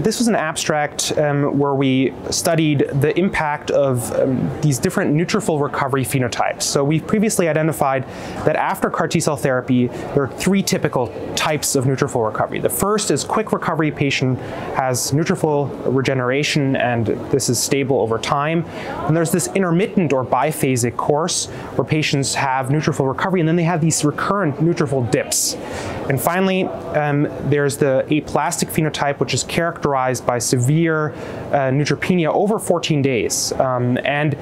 This was an abstract um, where we studied the impact of um, these different neutrophil recovery phenotypes. So we've previously identified that after CAR T cell therapy, there are three typical types of neutrophil recovery. The first is quick recovery patient has neutrophil regeneration and this is stable over time. And there's this intermittent or biphasic course where patients have neutrophil recovery and then they have these recurrent neutrophil dips. And finally, um, there's the aplastic phenotype, which is characterized by severe uh, neutropenia over 14 days. Um, and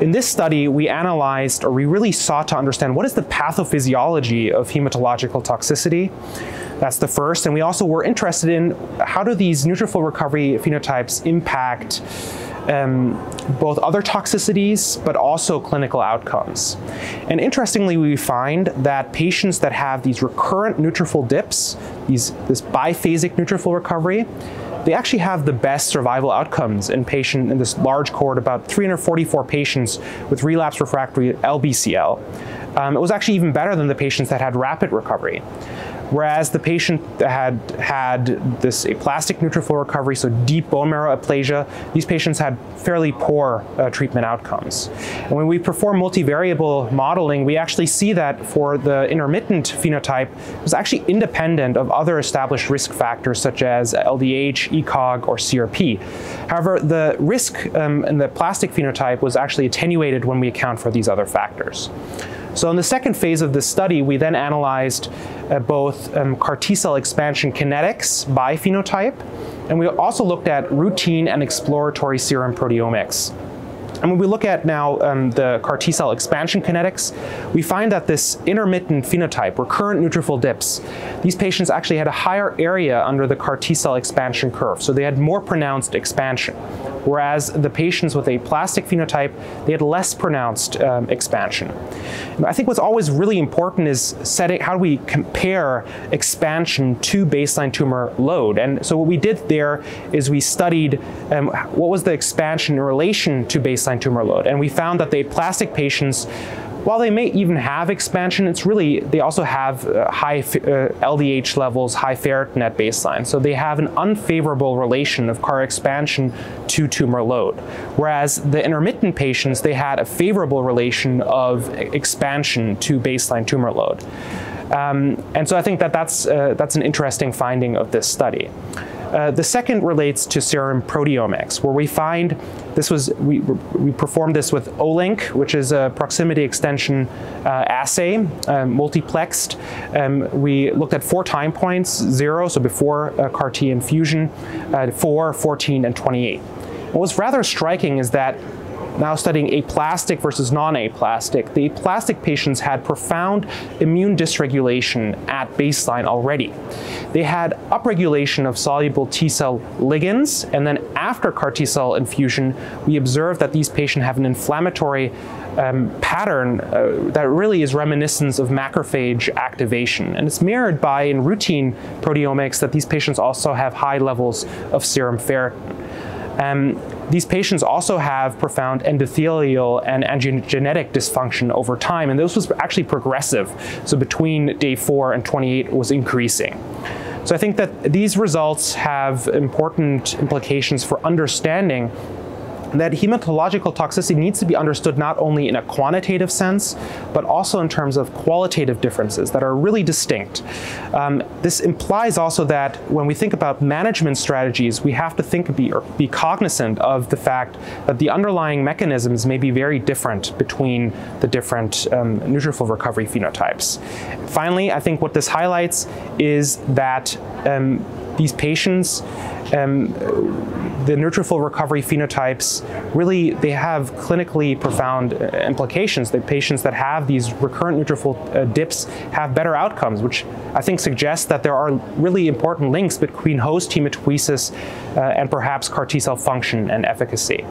in this study, we analyzed, or we really sought to understand what is the pathophysiology of hematological toxicity. That's the first. And we also were interested in how do these neutrophil recovery phenotypes impact um, both other toxicities, but also clinical outcomes. And interestingly, we find that patients that have these recurrent neutrophil dips, these, this biphasic neutrophil recovery, they actually have the best survival outcomes in patient in this large cohort, about 344 patients with relapse refractory LBCL. Um, it was actually even better than the patients that had rapid recovery. Whereas the patient had had this aplastic neutrophil recovery, so deep bone marrow aplasia, these patients had fairly poor uh, treatment outcomes. And when we perform multivariable modeling, we actually see that for the intermittent phenotype, it was actually independent of other established risk factors such as LDH, ECOG, or CRP. However, the risk um, in the aplastic phenotype was actually attenuated when we account for these other factors. So in the second phase of this study, we then analyzed uh, both um, CAR T cell expansion kinetics by phenotype, and we also looked at routine and exploratory serum proteomics. And when we look at now um, the CAR T cell expansion kinetics, we find that this intermittent phenotype, recurrent neutrophil dips, these patients actually had a higher area under the CAR T cell expansion curve, so they had more pronounced expansion. Whereas the patients with aplastic phenotype, they had less pronounced um, expansion. I think what's always really important is setting how do we compare expansion to baseline tumor load. And so what we did there is we studied um, what was the expansion in relation to baseline tumor load. And we found that the aplastic patients while they may even have expansion, it's really, they also have uh, high uh, LDH levels, high ferritin at baseline. So they have an unfavorable relation of CAR expansion to tumor load. Whereas the intermittent patients, they had a favorable relation of expansion to baseline tumor load. Um, and so I think that that's, uh, that's an interesting finding of this study. Uh, the second relates to serum proteomics, where we find this was we, we performed this with Olink, which is a proximity extension uh, assay, um, multiplexed. Um, we looked at four time points: zero, so before uh, CAR T infusion, uh, 4, 14, and 28. What was rather striking is that now studying aplastic versus non-aplastic, the aplastic patients had profound immune dysregulation at baseline already. They had upregulation of soluble T cell ligands, and then after CAR T cell infusion, we observed that these patients have an inflammatory um, pattern uh, that really is reminiscent of macrophage activation. And it's mirrored by, in routine proteomics, that these patients also have high levels of serum ferritin. Um, these patients also have profound endothelial and angiogenetic dysfunction over time, and this was actually progressive. So between day four and 28 was increasing. So I think that these results have important implications for understanding that hematological toxicity needs to be understood not only in a quantitative sense, but also in terms of qualitative differences that are really distinct. Um, this implies also that when we think about management strategies, we have to think be, or be cognizant of the fact that the underlying mechanisms may be very different between the different um, neutrophil recovery phenotypes. Finally, I think what this highlights is that um, these patients um, the neutrophil recovery phenotypes really they have clinically profound uh, implications. The patients that have these recurrent neutrophil uh, dips have better outcomes, which I think suggests that there are really important links between host hematopoiesis uh, and perhaps CAR T cell function and efficacy.